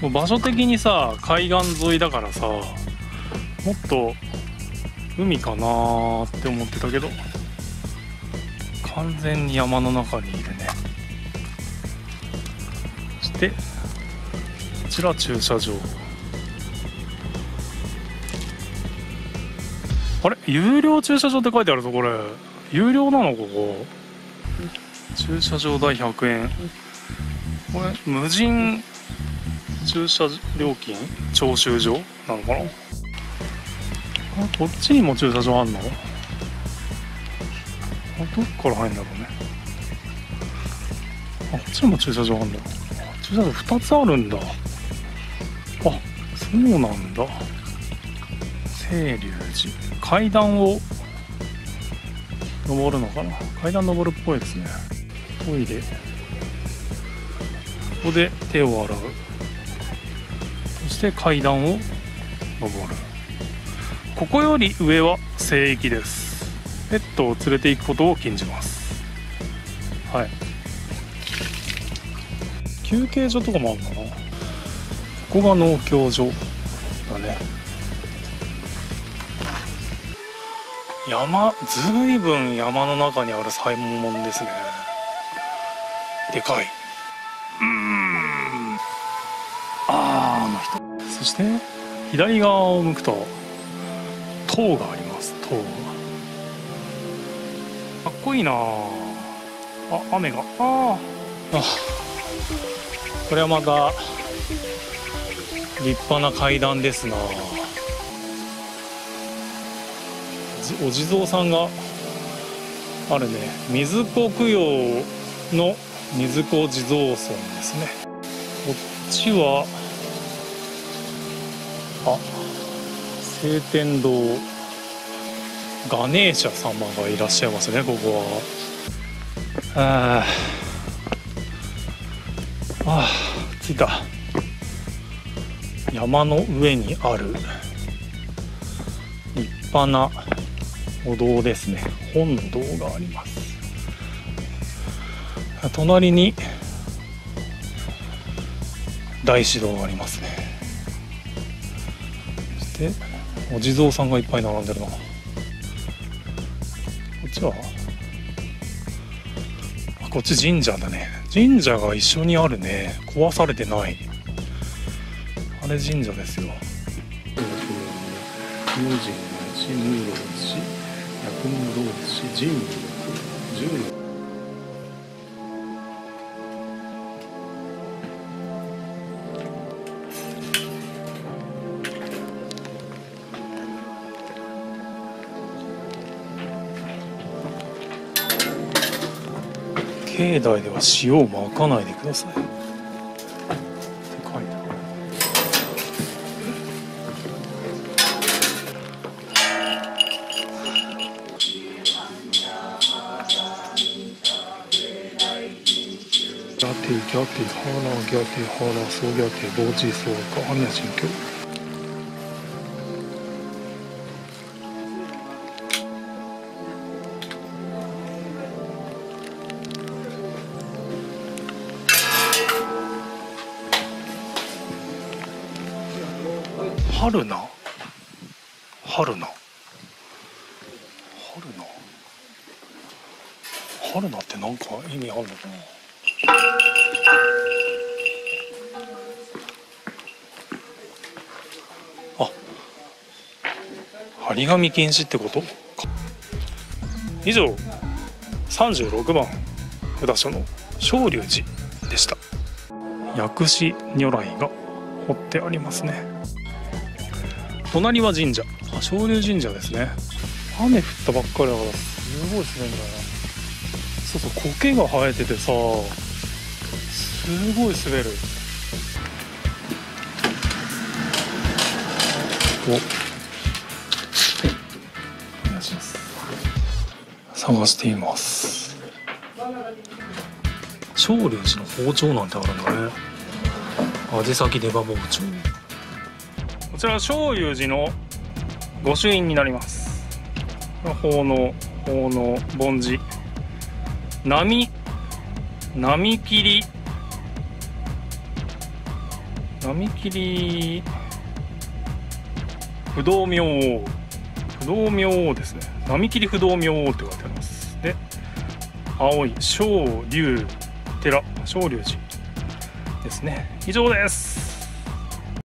もう場所的にさ海岸沿いだからさもっと海かなーって思ってたけど完全に山の中にいるね。そしてこちら駐車場。あれ？有料駐車場って書いてあるぞこれ。有料なのここ。駐車場代100円。これ無人駐車料金？徴収所なのかな？あこっちにも駐車場あんの？あどっから入るんだろうね。あこっちにも駐車場あんだ。駐車場2つあるんだ。あそうなんだ。清流寺。階段を登るのかな？階段登るっぽいですね。トイレ。ここで手を洗う。して階段を登る。ここより上は聖域です。ペットを連れて行くことを禁じます。はい。休憩所とかもあるかな？ここが農協所だね。山ずいぶん山の中にあるサイモンですね。でかい。うん。そして左側を向くと塔があります。塔かっこいいな。あ雨が。ああこれはまた立派な階段ですな。お地蔵さんがあるね。水子供養の水子地蔵尊ですね。こっちはあ晴天堂。ガネーシャ様がいらっしゃいますねここは。ああ着いた。山の上にある。立派なお堂ですね。本堂があります。隣に大師堂がありますね。そしてお地蔵さんがいっぱい並んでるな。こっちは？こっち神社だね。神社が一緒にあるね。壊されてない。あれ神社ですよ。無人寺無老寺薬無老寺神武十の境内では塩をまかないでください。でかいなギャティギャティハラギャティハーラソーギャティボジソウカアニャ神教春菜？春菜？春菜？春菜ってなんか意味あるのかな？あ張り紙禁止ってこと？以上36番札所の昇龍寺でした。薬師如来が彫ってありますね。隣は神社。あ昇龍神社ですね。雨降ったばっかりだから。すごい滑るんだよな。そうそう苔が生えててさ。すごい滑る。お。お願いします探しています。昇龍寺の包丁なんてあるんだね。味先出刃包丁こちら昇龍寺の御朱印になります。奉納奉納梵字。波波切り。並切不動明王。不動明王ですね。並切不動明王って書いてあります。で青い昇龍寺昇龍寺ですね。以上です。